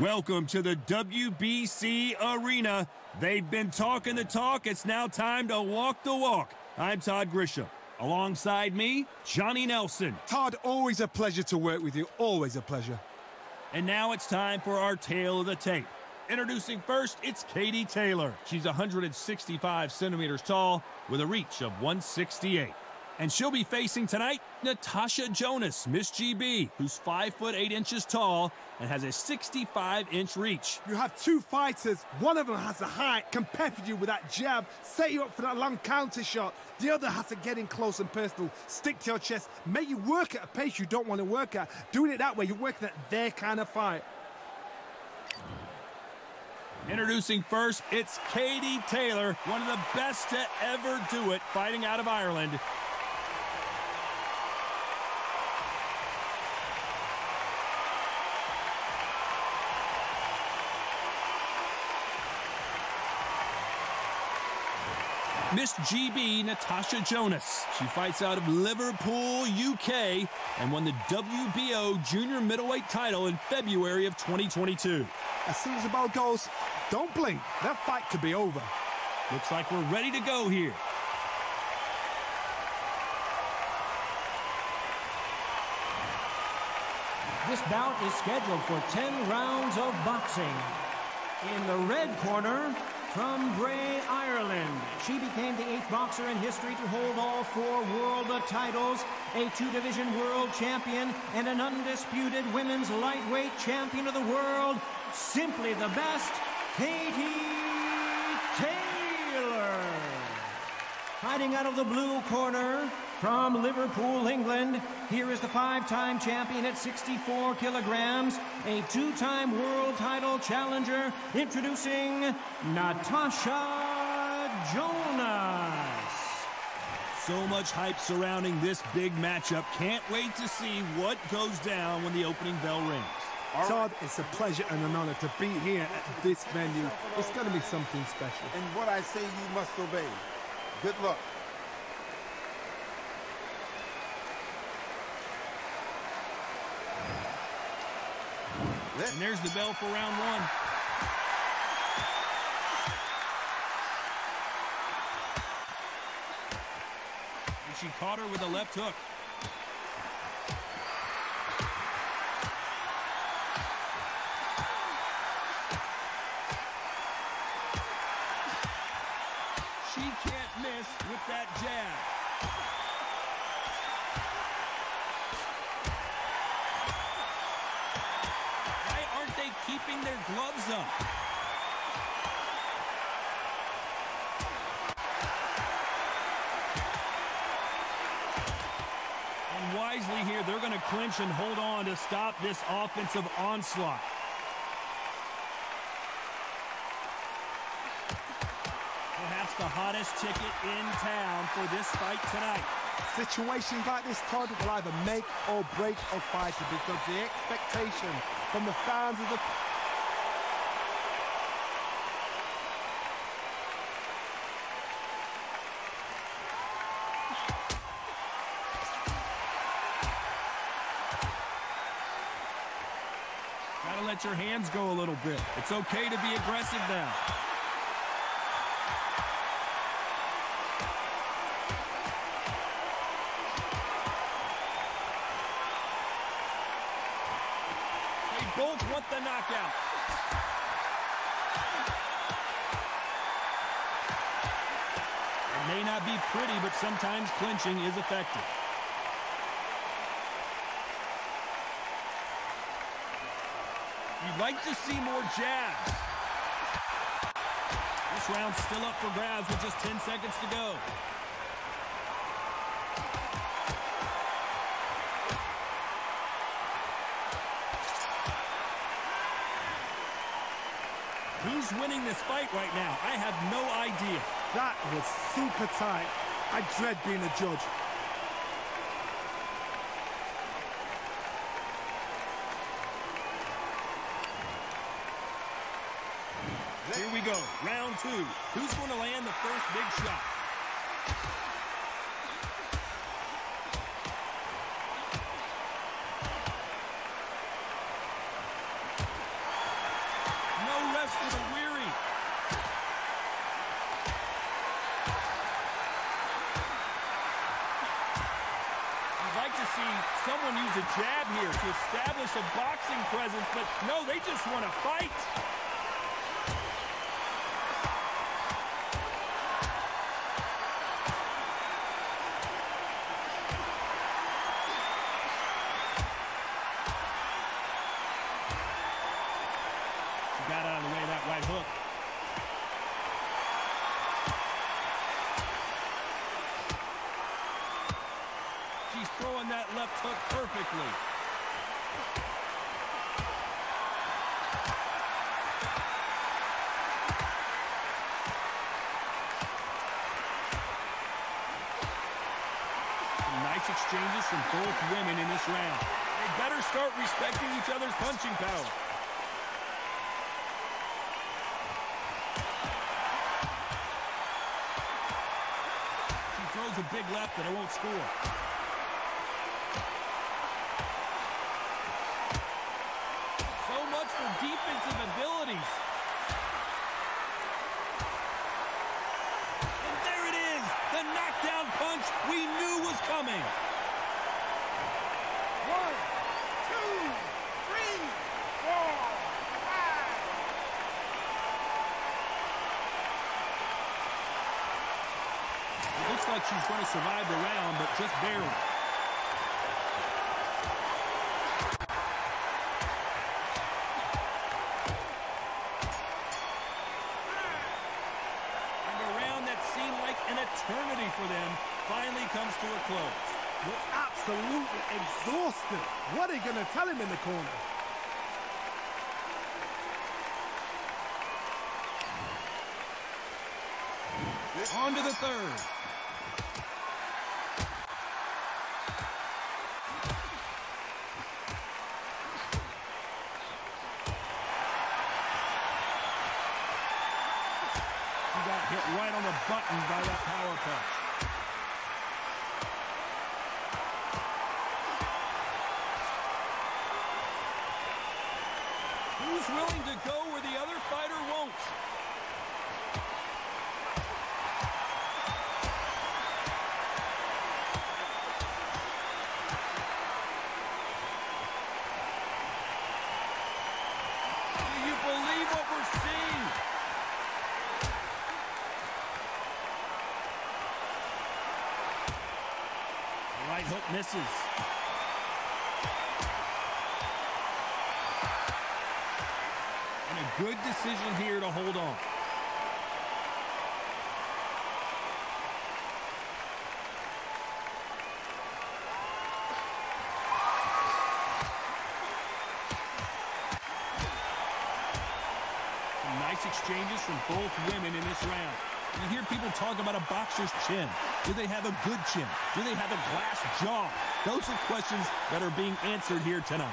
Welcome to the WBC Arena. They've been talking the talk. It's now time to walk the walk. I'm Todd Grisham. Alongside me, Johnny Nelson. Todd, always a pleasure to work with you. Always a pleasure. And now it's time for our tale of the tape. Introducing first, it's Katie Taylor. She's 165 centimeters tall with a reach of 168. And she'll be facing tonight Natasha Jonas, Miss GB, who's 5 foot 8 inches tall and has a 65 inch reach. You have two fighters. One of them has the height, can pepper you with that jab, set you up for that long counter shot. The other has to get in close and personal, stick to your chest, make you work at a pace you don't want to work at. Doing it that way, you're working at their kind of fight. Introducing first, it's Katie Taylor, one of the best to ever do it, fighting out of Ireland. Miss GB Natasha Jonas. She fights out of Liverpool, UK, and won the WBO junior middleweight title in February of 2022. As soon as the ball goes, don't blink. That fight could be over. Looks like we're ready to go here. This bout is scheduled for 10 rounds of boxing. In the red corner, from Bray, Ireland, she became the eighth boxer in history to hold all four world titles, a two-division world champion, and an undisputed women's lightweight champion of the world. Simply the best, Katie Taylor. Fighting out of the blue corner, from Liverpool, England, here is the five-time champion at 64 kilograms, a two-time world title challenger, introducing Natasha Jonas. So much hype surrounding this big matchup. Can't wait to see what goes down when the opening bell rings. Todd, it's a pleasure and an honor to be here at this venue. It's going to be something special. And what I say you must obey. Good luck. And there's the bell for round one. And she caught her with a left hook. She can't miss with that jab. Keeping their gloves up? And wisely here, they're going to clinch and hold on to stop this offensive onslaught. Perhaps the hottest ticket in town for this fight tonight. Situations like this, Todd, will either make or break a fighter because the expectation from the fans of the let your hands go a little bit. It's okay to be aggressive now. They both want the knockout. It may not be pretty, but sometimes clinching is effective. Like to see more jabs. This round's still up for grabs with just 10 seconds to go. Who's winning this fight right now? I have no idea. That was super tight. I dread being a judge. Here we go, round two. Who's going to land the first big shot? No rest for the weary. I'd like to see someone use a jab here to establish a boxing presence, but no, they just want to fight. Exchanges from both women in this round. They better start respecting each other's punching power. She throws a big left, but it won't score. So much for defensive abilities. And there it is, the knockdown punch we knew was coming. One, two, three, four, five. It looks like she's going to survive the round, but just barely. And a round that seemed like an eternity for them finally comes to a close. Looks absolutely exhausted. What are you going to tell him in the corner? On to the third. Misses. And a good decision here to hold on. Some nice exchanges from both women in this round. You hear people talk about a boxer's chin. Do they have a good chin? Do they have a glass jaw? Those are questions that are being answered here tonight.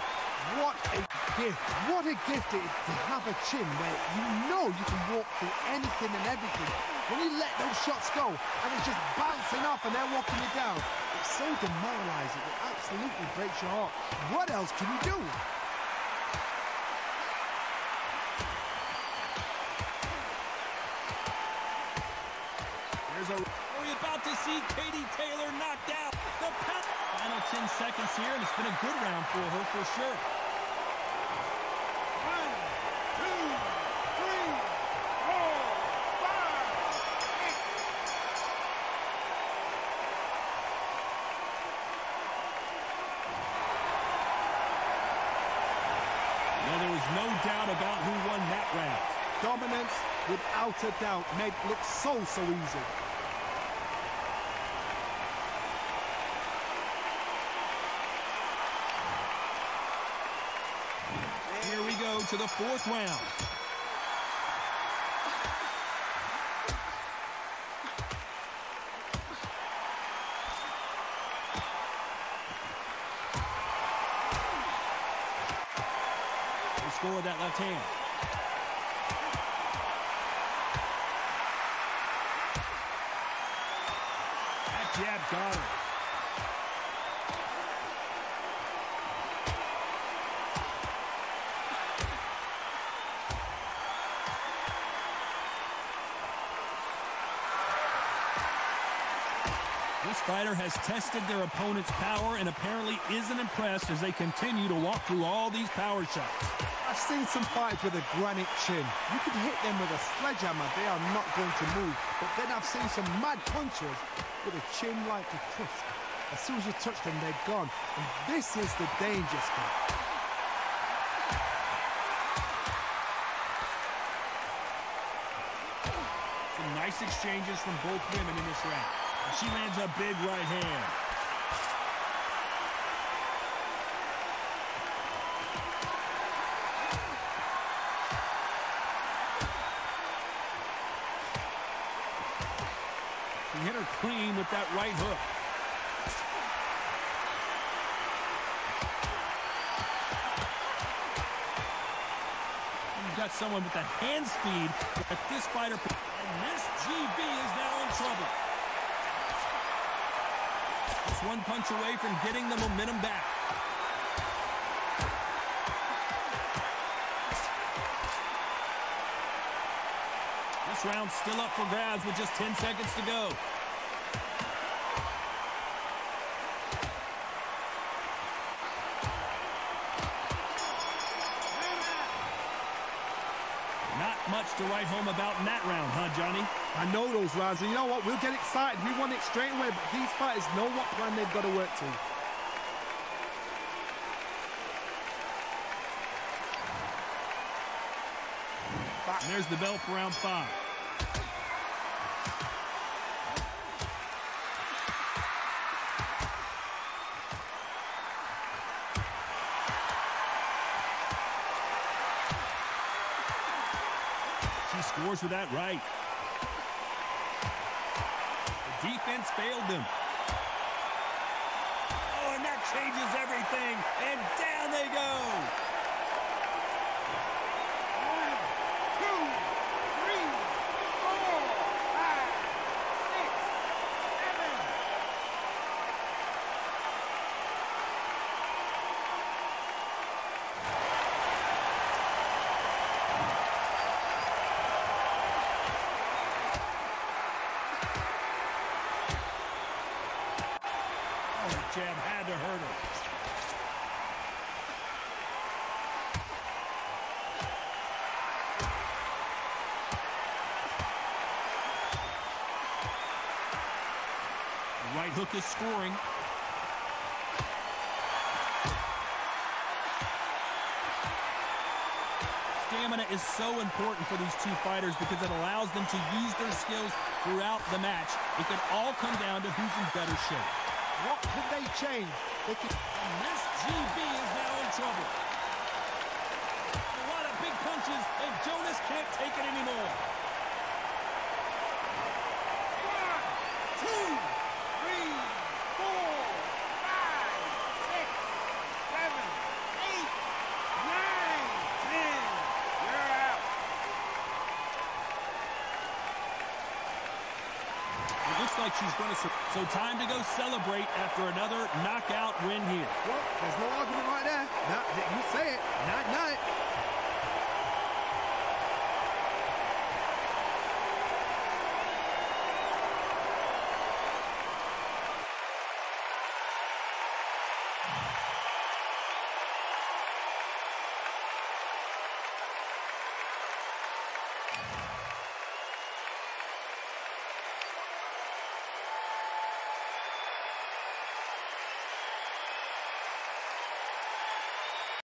What a gift. What a gift it is to have a chin where you know you can walk through anything and everything. When you let those shots go and it's just bouncing off and they're walking you down, it's so demoralizing. It absolutely breaks your heart. What else can you do? See Katie Taylor knocked out? The pe- final 10 seconds here, and it's been a good round for her for sure. One, two, three, four, five, six. Now, there was no doubt about who won that round. Dominance, without a doubt, made it look so, so easy. Here we go to the fourth round. They score with that left hand. That jab got her. Fighter has tested their opponent's power and apparently isn't impressed as they continue to walk through all these power shots. I've seen some fighters with a granite chin. You can hit them with a sledgehammer, they are not going to move. But then I've seen some mad punchers with a chin like a crisp. As soon as you touch them, they're gone. And this is the danger spot. Some nice exchanges from both women in this round. She lands a big right hand. He hit her clean with that right hook. You've got someone with the hand speed that this fighter... And Miss GB is now in trouble. One punch away from getting the momentum back. This round's still up for grabs with just 10 seconds to go. Not much to write home about in that round, Johnny? I know those rounds, and you know what? We'll get excited. We won it straight away, but these fighters know what plan they've got to work to. And there's the bell for round five. She scores with that right. Defense failed them. Oh, and that changes everything. And down they go. Two, three, four, five, six, seven. Oh, the jab had to hurt. The right hook is scoring. Stamina is so important for these two fighters because it allows them to use their skills throughout the match. It could all come down to who's in better shape. What could they change? They could And Miss GB is now in trouble. A lot of big punches, and Jonas can't take it anymore. One, two, three, four, five, six, seven, eight, nine, ten. You're out. She's going to... So time to go celebrate after another knockout win here. Well, there's no argument right there. Nah, you say it. Night, night.